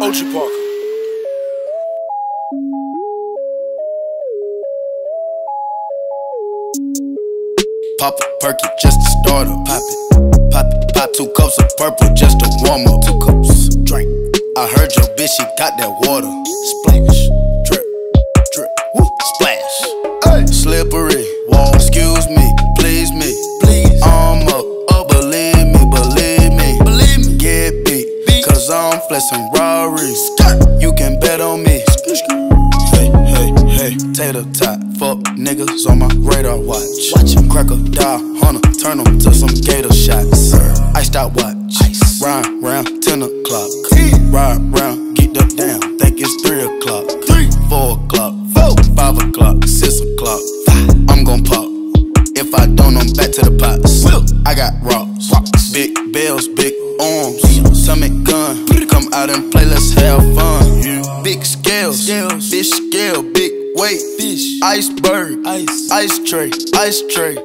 Ultra Parker. Pop a perky just a starter. Pop it. Pop it. Pop two cups of purple just a warm up. Two cups. Drink. I heard your bitch, she got that water. Splash. Drip. Drip. Woo. Splash. Ay. Slippery. Whoa. Excuse me. Cause I'm flexing You can bet on me. Hey, hey, hey, tater tot, fuck niggas on my radar watch. Watch him crack a die, hunter, turn them to some gator shots. Iced out watch, Ice. ride round 10 o'clock. Ride round, get up down, think it's 3 o'clock. 3, 4 o'clock, 4, 5 o'clock, 6 o'clock. I'm gon' pop. If I don't, I'm back to the pots. I got rocks, rocks. big bells, big arms, stomach gun. Come out and play, let's have fun. Big scales, fish scale, big weight, fish, iceberg, ice, ice tray, ice tray.